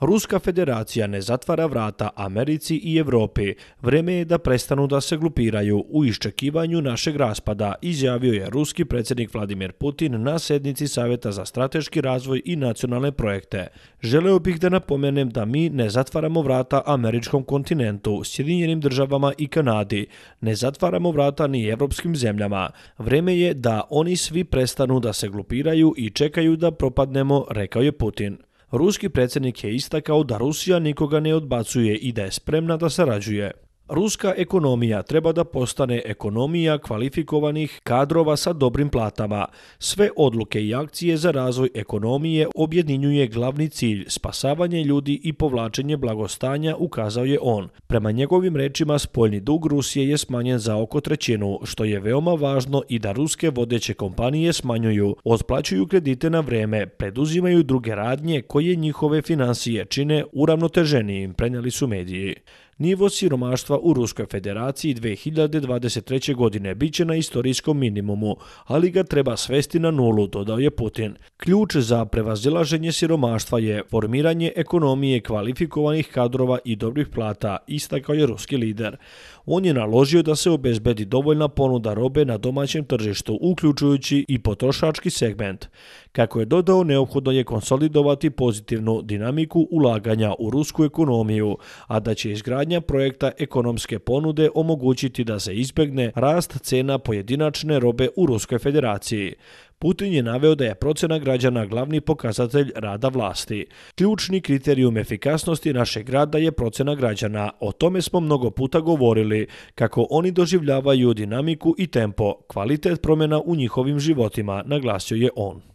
Ruska federacija ne zatvara vrata Americi i Evropi. Vreme je da prestanu da se glupiraju u iščekivanju našeg raspada, izjavio je ruski predsjednik Vladimir Putin na sednici Saveta za strateški razvoj i nacionalne projekte. Želeo bih da napomenem da mi ne zatvaramo vrata američkom kontinentu, Sjedinjenim državama i Kanadi. Ne zatvaramo vrata ni evropskim zemljama. Vreme je da oni svi prestanu da se glupiraju i čekaju da propadnemo, rekao je Putin. Руски председник ја истакал да Русија никога не одбацуе и да е спремна да сараѓуе. Ruska ekonomija treba da postane ekonomija kvalifikovanih kadrova sa dobrim platama. Sve odluke i akcije za razvoj ekonomije objedinjuje glavni cilj spasavanje ljudi i povlačenje blagostanja, ukazao je on. Prema njegovim rečima, spoljni dug Rusije je smanjen za oko trećinu, što je veoma važno i da ruske vodeće kompanije smanjuju, otplaćuju kredite na vreme, preduzimaju druge radnje koje njihove finansije čine uravnoteženijim, prenjeli su mediji. Nivo siromaštva u Ruskoj federaciji 2023. godine biće na istorijskom minimumu, ali ga treba svesti na nulu, dodao je Putin. Ključ za prevazilaženje siromaštva je formiranje ekonomije kvalifikovanih kadrova i dobrih plata, istakao je ruski lider. On je naložio da se obezbedi dovoljna ponuda robe na domaćem tržištu, uključujući i potrošački segment. Kako je dodao, neophodno je konsolidovati pozitivnu dinamiku ulaganja u rusku ekonomiju, a da će izgradnja projekta ekonomske ponude omogućiti da se izbegne rast cena pojedinačne robe u Ruskoj federaciji. Putin je naveo da je procena građana glavni pokazatelj rada vlasti. Ključni kriterijum efikasnosti našeg grada je procena građana. O tome smo mnogo puta govorili, kako oni doživljavaju dinamiku i tempo, kvalitet promjena u njihovim životima, naglasio je on.